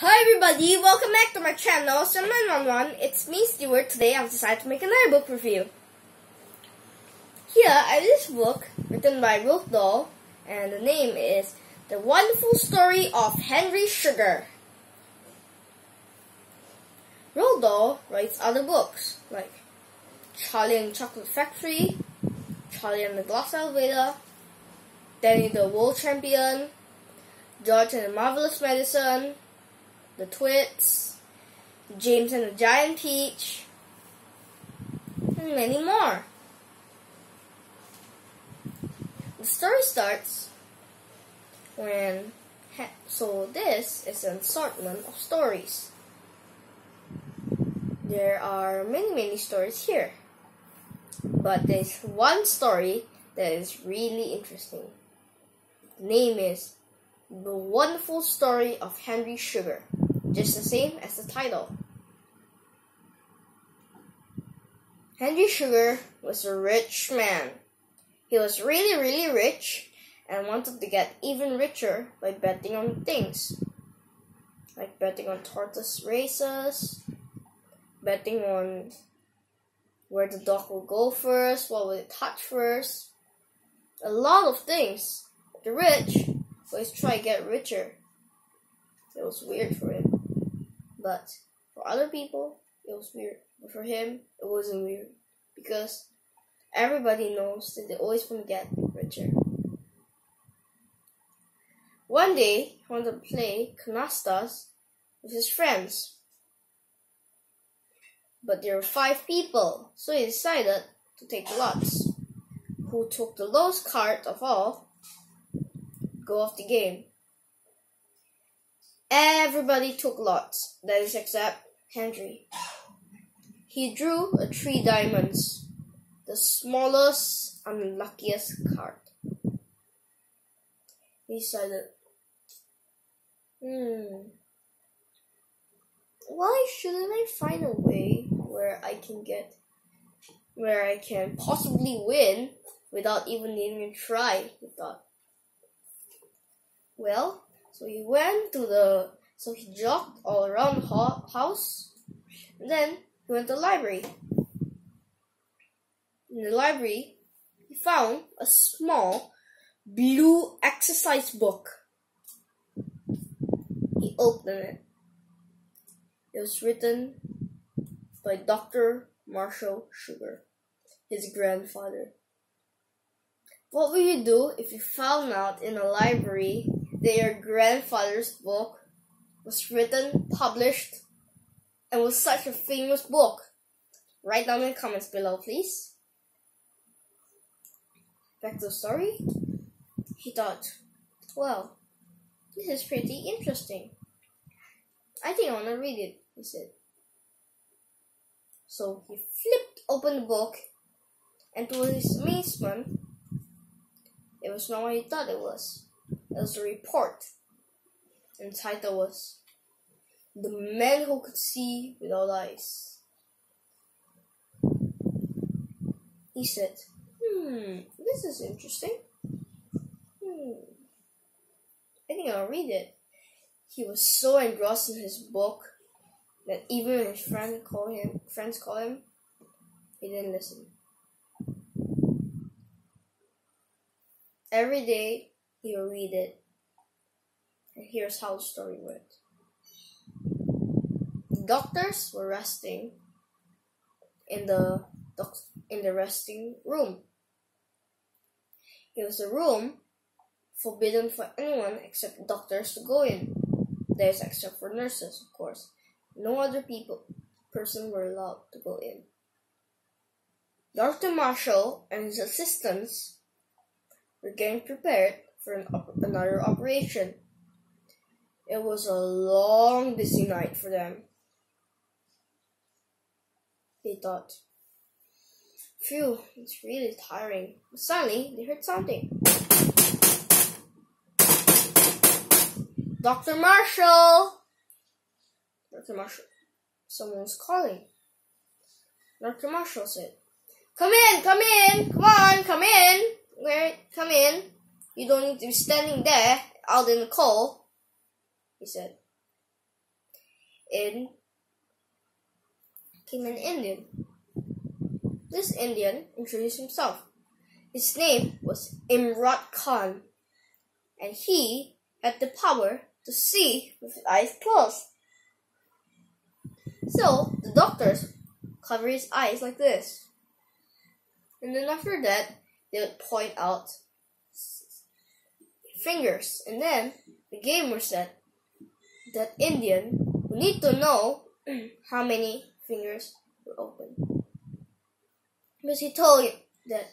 Hi everybody, welcome back to my channel, One. It's me, Stewart. Today I've decided to make another book review. Here I have this book written by Roald Dahl, and the name is The Wonderful Story of Henry Sugar. Roald Dahl writes other books, like Charlie and the Chocolate Factory, Charlie and the Glass Elevator, Danny the World Champion, George and the Marvelous Medicine, The Twits, James and the Giant Peach, and many more. The story starts when, so this is an assortment of stories. There are many, many stories here, but there's one story that is really interesting. The name is The Wonderful Story of Henry Sugar, just the same as the title. Henry Sugar was a rich man. He was really, really rich and wanted to get even richer by betting on things. Like betting on tortoise races, betting on where the dog will go first, what will it touch first. A lot of things. The rich always try to get richer. It was weird for him. But for other people, it was weird. But for him, it wasn't weird. Because everybody knows that they always want to get richer. One day, he wanted to play canastas with his friends. But there were five people, so he decided to take lots. Who took the lowest card of all go off the game. Everybody took lots, that is except Henry. He drew a three diamonds, the smallest, and luckiest card. He decided, hmm, why shouldn't I find a way where I can get, where I can possibly win without even needing to try, he thought. Well, so he went to the, so he jogged all around the house, and then he went to the library. In the library, he found a small blue exercise book. He opened it. It was written by Dr. Marshall Sugar, his grandfather. What would you do if you found out in a library their grandfather's book was written, published, and was such a famous book? Write down in the comments below, please. Back to the story. He thought, well, this is pretty interesting. I think I want to read it, he said. So he flipped open the book, and to his amazement, it was not what he thought it was. It was a report. And the title was The Man Who Could See Without Eyes. He said, Hmm, this is interesting. Hmm. I think I'll read it. He was so engrossed in his book that even when his friends call him friends call him, he didn't listen. Every day he'll read it. And here's how the story went. The doctors were resting in the in the resting room. It was a room forbidden for anyone except doctors to go in. That is except for nurses, of course. No other people person were allowed to go in. Dr. Marshall and his assistants were getting prepared for an op- another operation. It was a long, busy night for them. They thought, Phew, it's really tiring. But suddenly, they heard something. Dr. Marshall! Dr. Marshall. Someone was calling. Dr. Marshall said, Come in, come in, come on, come in. Where, come in. You don't need to be standing there out in the cold, he said. in came an Indian. This Indian introduced himself. His name was Imran Khan, and he had the power to see with his eyes closed. So the doctors covered his eyes like this. And then after that, they would point out fingers. And then the gamer said that Indian would need to know how many fingers were open. Because he told him that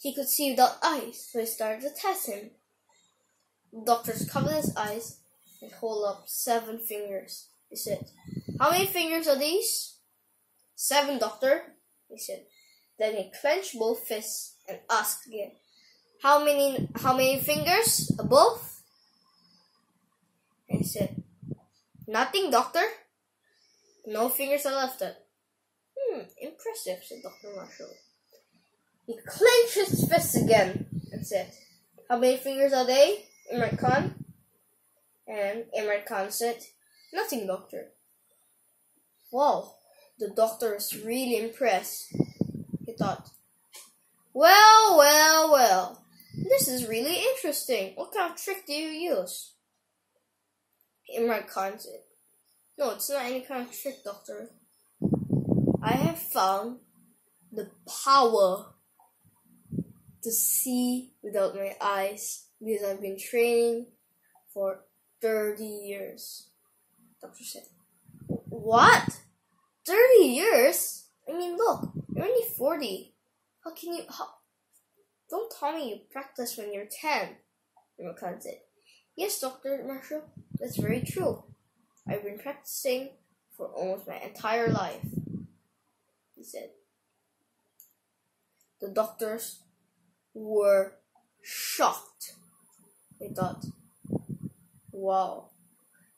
he could see without eyes, so he started to test him. The doctors covered his eyes and hold up seven fingers. He said, How many fingers are these? Seven, doctor, he said. Then he clenched both fists and asked again, How many how many fingers above? And he said, Nothing, doctor. No fingers are left. Hmm, impressive, said Dr. Marshall. He clenched his fists again and said, How many fingers are they, Imran Khan? And Imran Khan said, Nothing, doctor. Wow, the doctor was really impressed. He thought, Well, well, well, this is really interesting. What kind of trick do you use? Imran Khan said, No, it's not any kind of trick, doctor. I have found the power to see without my eyes because I've been training for 30 years. Doctor said, What? 30 years? I mean, look, you're only 40. How can you, how? Don't tell me you practice when you're 10. Imran said, Yes, Dr. Marshall, that's very true. I've been practicing for almost my entire life, he said. The doctors were shocked. They thought, wow,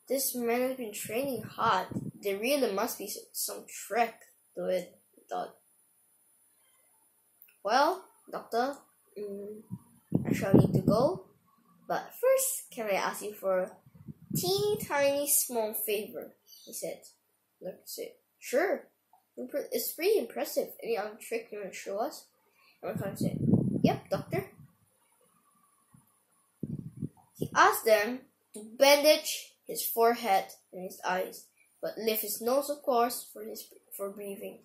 this man has been training hard. There really must be some trick to it, thought. Well, doctor, mm, I shall need to go. But first, can I ask you for a teeny tiny small favor? He said. Look, said, sure. It's pretty impressive. Any other trick you want to show us? And I said, Yep, doctor. He asked them to bandage his forehead and his eyes, but lift his nose, of course, for his for breathing.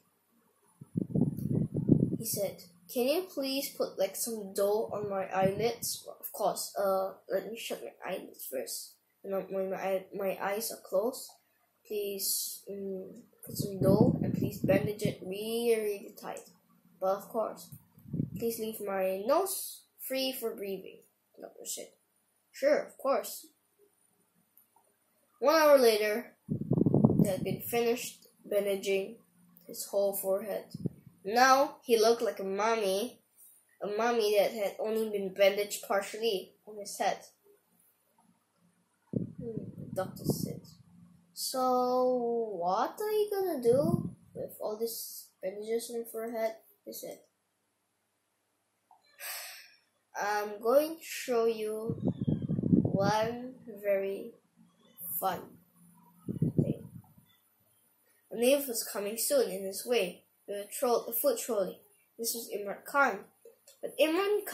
He said, "Can you please put like some dough on my eyelids?" Of course. Uh, let me shut my eyelids first. And when my my eyes are closed, please um, put some dough and please bandage it really really tight. But of course, Please leave my nose free for breathing. Doctor said. Sure, of course. One hour later, he had been finished bandaging his whole forehead. Now he looked like a mummy, a mummy that had only been bandaged partially on his head. Hmm, the doctor said. So, what are you gonna do with all these bandages on your forehead? He said. I'm going to show you one very fun thing. A native was coming soon in his way a, troll, a foot trolley. This was Imran Khan. But Imran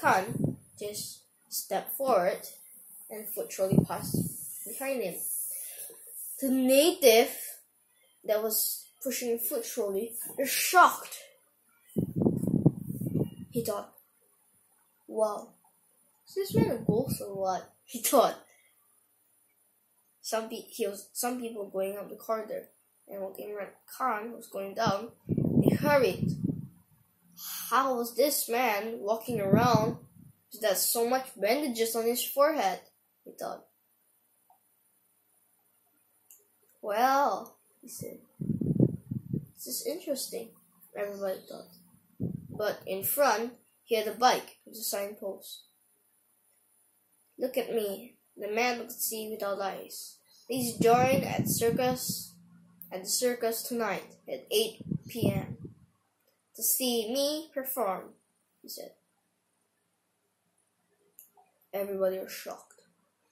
Khan just stepped forward and the foot trolley passed behind him. The native that was pushing the foot trolley was shocked. He thought, Wow. Is this man a ghost or what? He thought. Some pe- he was some people going up the corridor, and when Imran Khan was going down, they hurried. How was this man walking around with that so much bandages on his forehead? He thought. Well, he said, this is interesting. Everybody thought. But in front, he had a bike with a signpost. Look at me, the man can see without eyes. Please join at circus at the circus tonight at 8 p.m. to see me perform, he said. Everybody was shocked.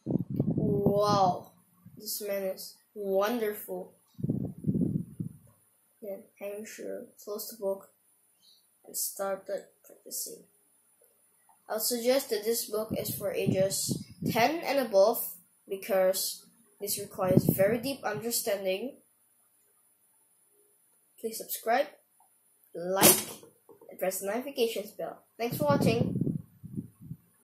Wow, this man is wonderful. Then Henry Sugar closed the book and started practicing. I'll suggest that this book is for ages 10 and above because this requires very deep understanding. Please subscribe, like, and press the notifications bell. Thanks for watching.